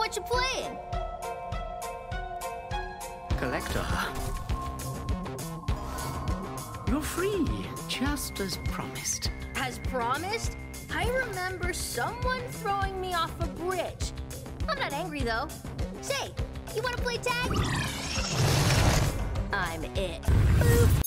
What you playing? Collector. You're free, just as promised. As promised? I remember someone throwing me off a bridge. I'm not angry, though. Say, you want to play tag? I'm it. Oof.